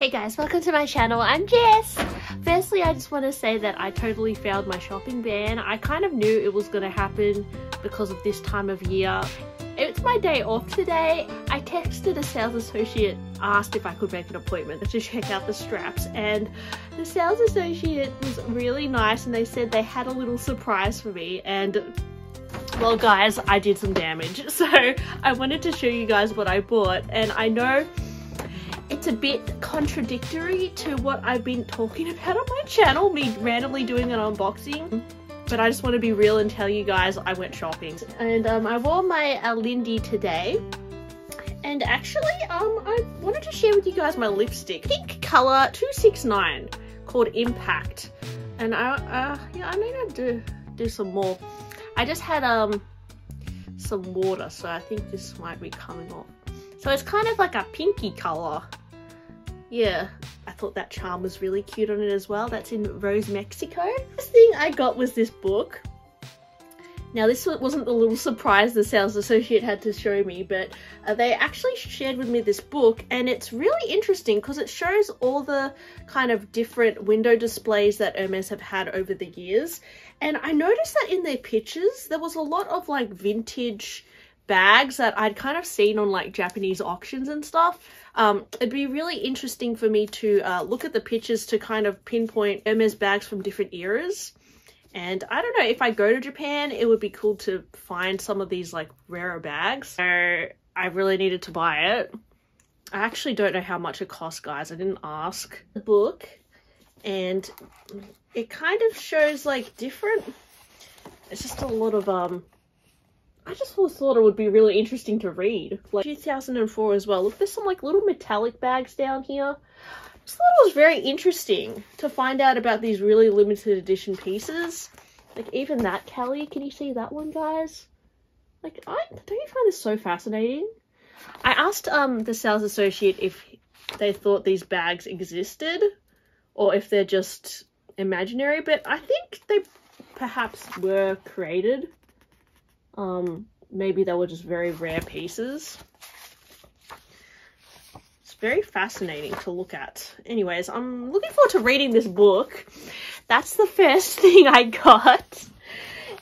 Hey guys, welcome to my channel. I'm Jess. Firstly, I just want to say that I totally failed my shopping ban. I kind of knew it was going to happen because of this time of year. It's my day off today. I texted a sales associate, asked if I could make an appointment to check out the straps, and the sales associate was really nice and they said they had a little surprise for me and well guys, I did some damage. So I wanted to show you guys what I bought and I know it's a bit contradictory to what I've been talking about on my channel, me randomly doing an unboxing. But I just want to be real and tell you guys I went shopping. And um, I wore my uh, Lindy today. And actually, um, I wanted to share with you guys my lipstick. Pink color 269 called Impact. And I, uh, yeah, I need to do, do some more. I just had um some water, so I think this might be coming off. So it's kind of like a pinky color. Yeah, I thought that charm was really cute on it as well. That's in Rose, Mexico. First thing I got was this book. Now this wasn't the little surprise the sales associate had to show me, but uh, they actually shared with me this book and it's really interesting because it shows all the kind of different window displays that Hermes have had over the years. And I noticed that in their pictures, there was a lot of like vintage bags that I'd kind of seen on like Japanese auctions and stuff. Um, it'd be really interesting for me to uh, look at the pictures to kind of pinpoint Hermes bags from different eras. And I don't know, if I go to Japan, it would be cool to find some of these like rarer bags. So I really needed to buy it. I actually don't know how much it cost, guys. I didn't ask. The book. And it kind of shows like different... It's just a lot of um I just thought it would be really interesting to read. Like 2004 as well. Look, there's some like little metallic bags down here. I just thought it was very interesting to find out about these really limited edition pieces. Like even that Kelly, can you see that one, guys? Like, I don't you find this so fascinating? I asked um the sales associate if they thought these bags existed or if they're just imaginary, but I think they perhaps were created um, maybe they were just very rare pieces. It's very fascinating to look at. Anyways, I'm looking forward to reading this book. That's the first thing I got.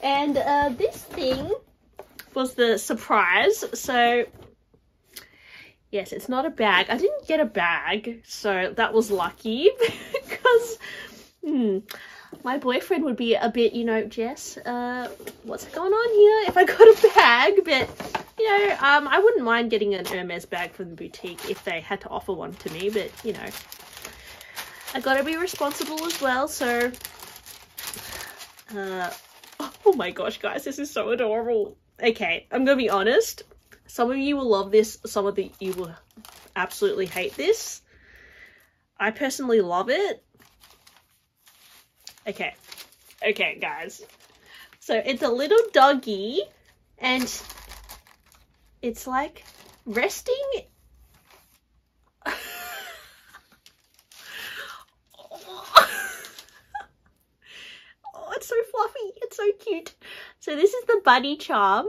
And uh, this thing was the surprise. So, yes, it's not a bag. I didn't get a bag, so that was lucky because... Hmm, my boyfriend would be a bit, you know, Jess, uh, what's going on here if I got a bag? But, you know, um, I wouldn't mind getting an Hermes bag from the boutique if they had to offer one to me, but, you know, I gotta be responsible as well, so, uh, oh my gosh, guys, this is so adorable. Okay, I'm gonna be honest. Some of you will love this, some of the you will absolutely hate this. I personally love it Okay. Okay, guys. So it's a little doggy and it's like resting. oh, it's so fluffy. It's so cute. So this is the buddy charm.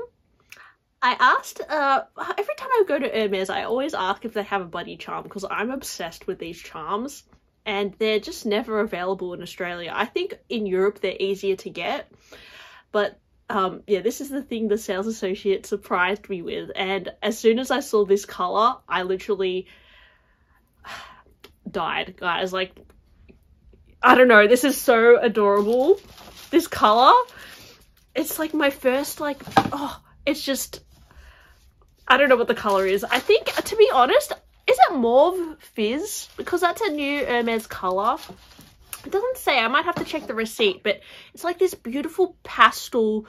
I asked, uh, every time I go to Hermes, I always ask if they have a buddy charm because I'm obsessed with these charms and they're just never available in Australia. I think in Europe they're easier to get, but um, yeah, this is the thing the sales associate surprised me with. And as soon as I saw this color, I literally died, guys. Like, I don't know, this is so adorable. This color, it's like my first, like, oh, it's just, I don't know what the color is. I think, to be honest, is it Mauve Fizz? Because that's a new Hermes colour. It doesn't say. I might have to check the receipt. But it's like this beautiful pastel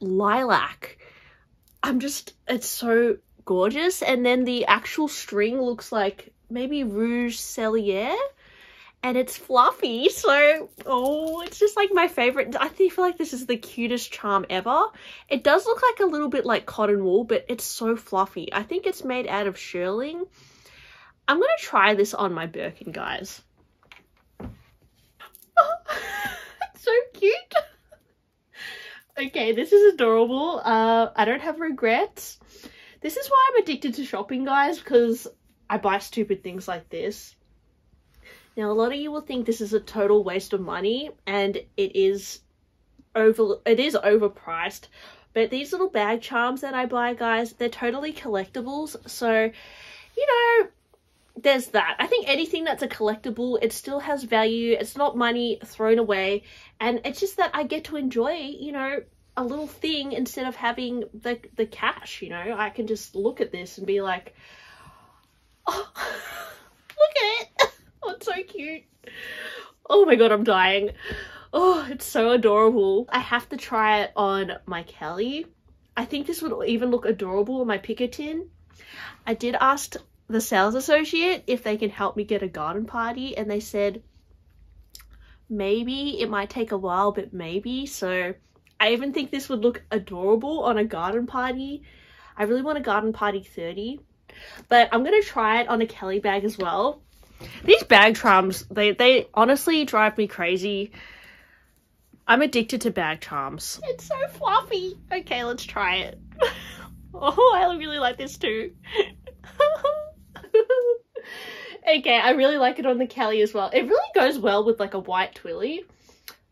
lilac. I'm just... It's so gorgeous. And then the actual string looks like maybe Rouge Sellier. And it's fluffy. So, oh, it's just like my favourite. I feel like this is the cutest charm ever. It does look like a little bit like cotton wool, but it's so fluffy. I think it's made out of shearling. I'm going to try this on my Birkin, guys. so cute. okay, this is adorable. Uh, I don't have regrets. This is why I'm addicted to shopping, guys, because I buy stupid things like this. Now, a lot of you will think this is a total waste of money, and it is over it is overpriced. But these little bag charms that I buy, guys, they're totally collectibles. So, you know, there's that. I think anything that's a collectible, it still has value. It's not money thrown away. And it's just that I get to enjoy, you know, a little thing instead of having the the cash, you know. I can just look at this and be like, oh, look at it. Oh, it's so cute. Oh my god, I'm dying. Oh, it's so adorable. I have to try it on my Kelly. I think this would even look adorable on my Picotin. I did ask the sales associate if they can help me get a garden party and they said maybe it might take a while but maybe so I even think this would look adorable on a garden party. I really want a garden party 30 but I'm gonna try it on a Kelly bag as well. These bag charms, they, they honestly drive me crazy. I'm addicted to bag charms. It's so fluffy. Okay, let's try it. oh, I really like this too. okay, I really like it on the Kelly as well. It really goes well with like a white twilly.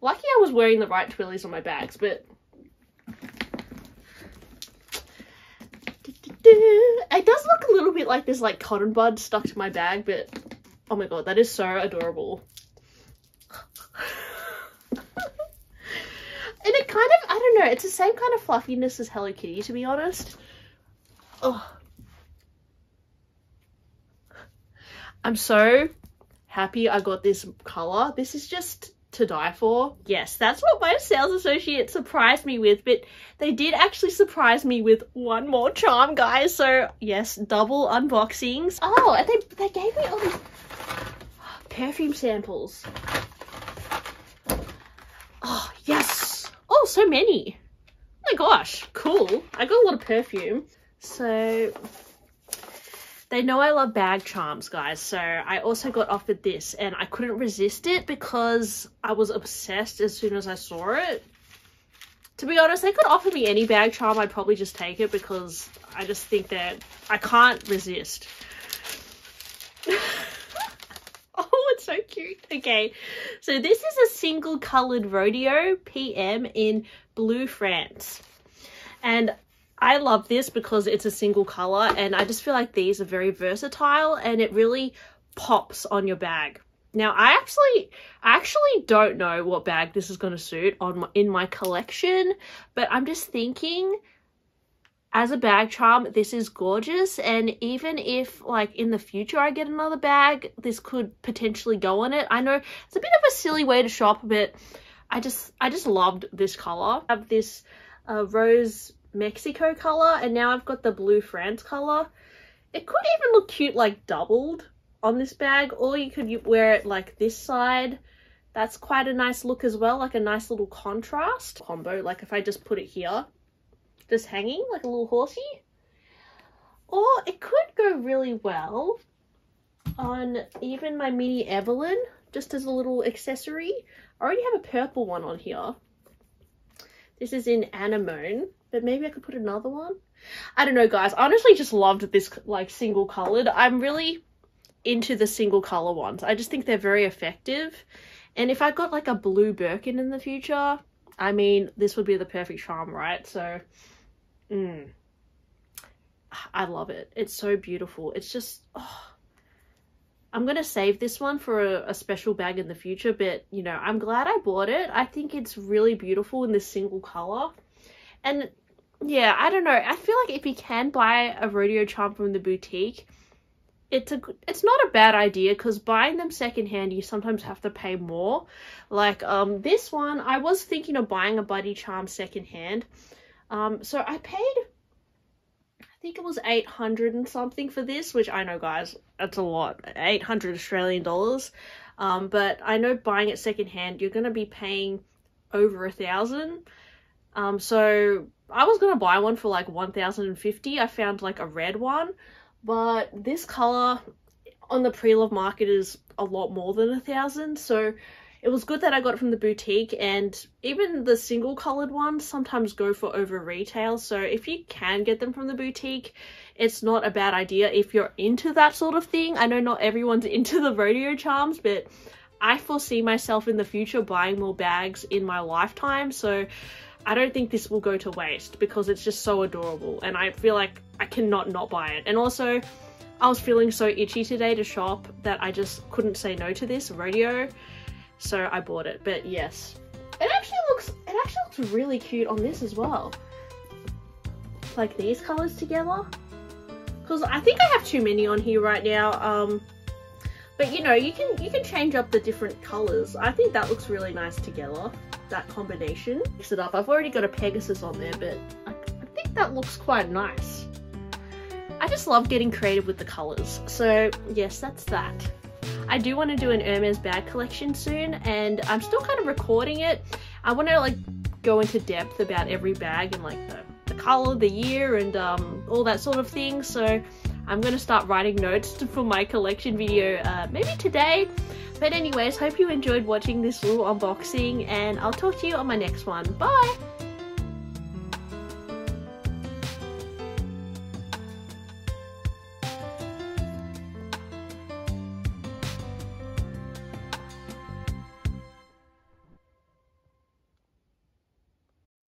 Lucky I was wearing the right twillies on my bags, but... It does look a little bit like this like cotton bud stuck to my bag, but oh my god, that is so adorable. and it kind of, I don't know, it's the same kind of fluffiness as Hello Kitty, to be honest. Oh. I'm so happy I got this color. This is just to die for. Yes, that's what my sales associate surprised me with, but they did actually surprise me with one more charm, guys. So yes, double unboxings. Oh, and they, they gave me all these perfume samples. Oh, yes. Oh, so many. Oh my gosh, cool. I got a lot of perfume. So they know I love bag charms, guys, so I also got offered this and I couldn't resist it because I was obsessed as soon as I saw it. To be honest, they could offer me any bag charm, I'd probably just take it because I just think that I can't resist. oh, it's so cute. Okay, so this is a single coloured Rodeo PM in blue France. And I love this because it's a single color and I just feel like these are very versatile and it really pops on your bag. Now, I actually, I actually don't know what bag this is going to suit on in my collection, but I'm just thinking as a bag charm, this is gorgeous. And even if like in the future I get another bag, this could potentially go on it. I know it's a bit of a silly way to shop, but I just, I just loved this color. I have this uh, rose Mexico color and now I've got the blue France color. It could even look cute like doubled on this bag or you could wear it like this side. That's quite a nice look as well, like a nice little contrast combo. Like if I just put it here, just hanging like a little horsey. Or it could go really well on even my mini Evelyne, just as a little accessory. I already have a purple one on here. This is in Anemone but maybe I could put another one. I don't know, guys. I honestly just loved this, like, single coloured. I'm really into the single colour ones. I just think they're very effective. And if I got, like, a blue Birkin in the future, I mean, this would be the perfect charm, right? So, mm, I love it. It's so beautiful. It's just, oh, I'm going to save this one for a, a, special bag in the future, but, you know, I'm glad I bought it. I think it's really beautiful in this single colour. And yeah, I don't know. I feel like if you can buy a rodeo charm from the boutique, it's a it's not a bad idea because buying them secondhand you sometimes have to pay more. Like um this one, I was thinking of buying a buddy charm secondhand. Um, so I paid, I think it was eight hundred and something for this, which I know, guys, that's a lot, eight hundred Australian dollars. Um, but I know buying it secondhand, you're gonna be paying over a thousand. Um, so I was gonna buy one for like 1050 I found like a red one but this color on the pre-love market is a lot more than a thousand so it was good that I got it from the boutique and even the single colored ones sometimes go for over retail. So if you can get them from the boutique, it's not a bad idea if you're into that sort of thing. I know not everyone's into the rodeo charms, but I foresee myself in the future buying more bags in my lifetime. So I don't think this will go to waste because it's just so adorable and I feel like I cannot not buy it. And also, I was feeling so itchy today to shop that I just couldn't say no to this rodeo so I bought it. But yes, it actually looks it actually looks really cute on this as well. Like these colors together. Because I think I have too many on here right now. Um, but you know, you can you can change up the different colors. I think that looks really nice together. That combination. Mix it up. I've already got a Pegasus on there, but I, I think that looks quite nice. I just love getting creative with the colors. So yes, that's that. I do want to do an Hermes bag collection soon and I'm still kind of recording it. I want to like go into depth about every bag and like the, the color, the year and um, all that sort of thing. So I'm going to start writing notes for my collection video uh, maybe today. But anyways, hope you enjoyed watching this little unboxing and I'll talk to you on my next one. Bye!